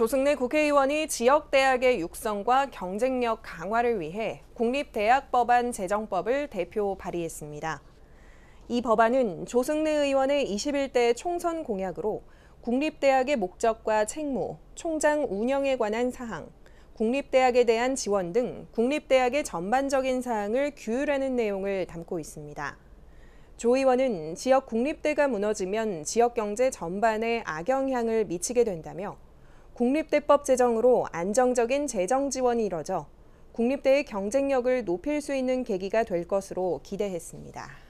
조승래 국회의원이 지역대학의 육성과 경쟁력 강화를 위해 국립대학법안 제정법을 대표 발의했습니다. 이 법안은 조승래 의원의 21대 총선 공약으로 국립대학의 목적과 책무, 총장 운영에 관한 사항, 국립대학에 대한 지원 등 국립대학의 전반적인 사항을 규율하는 내용을 담고 있습니다. 조 의원은 지역 국립대가 무너지면 지역 경제 전반에 악영향을 미치게 된다며 국립대법 제정으로 안정적인 재정 지원이 이뤄져 국립대의 경쟁력을 높일 수 있는 계기가 될 것으로 기대했습니다.